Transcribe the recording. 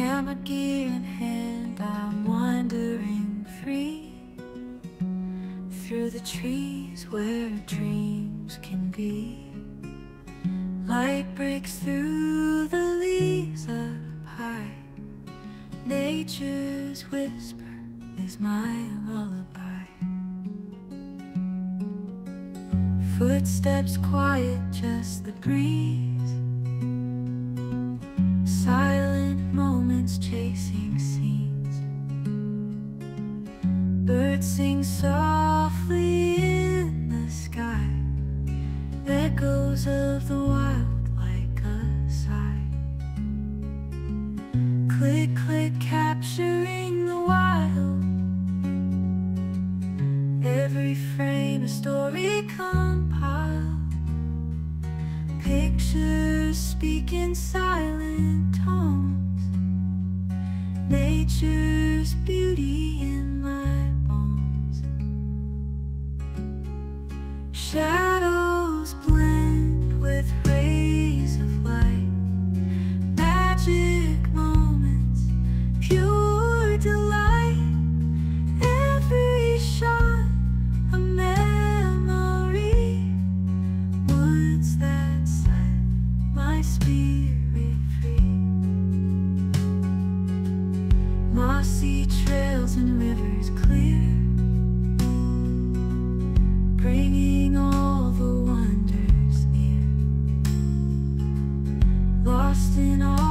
Camera gear in hand, I'm wandering free Through the trees where dreams can be. Light breaks through the leaves up high. Nature's whisper is my lullaby. Footsteps quiet, just the breeze chasing scenes. Birds sing softly in the sky. Echoes of the wild like a sigh. Click, click, capturing the wild. Every frame a story compiled. Pictures speak in silent tones Nature's beauty in my bones Mossy trails and rivers clear Bringing all the wonders near. Lost in all